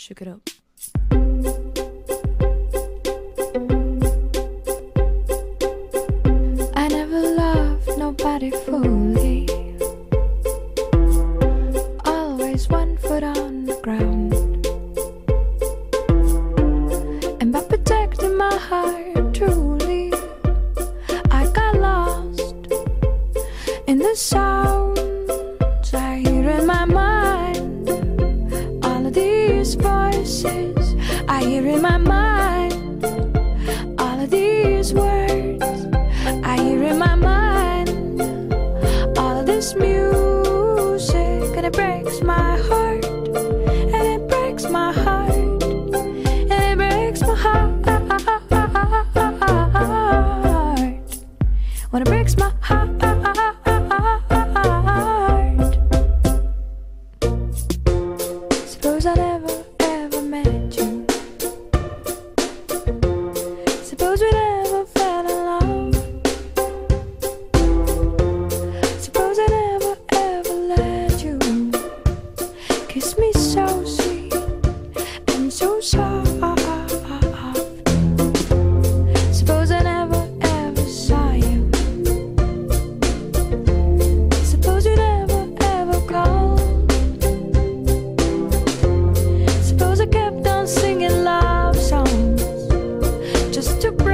Shook it up. I never loved nobody fully. Always one foot on the ground. And by protecting my heart truly, I got lost in the sounds these voices I hear in my mind. All of these words I hear in my mind. All of this music and it breaks my heart. Suppose we never fell in love. Suppose I never ever let you kiss me so sweet and so soft. Suppose I never ever saw you. Suppose you never ever called. Suppose I kept on singing love songs just to.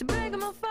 to beg my a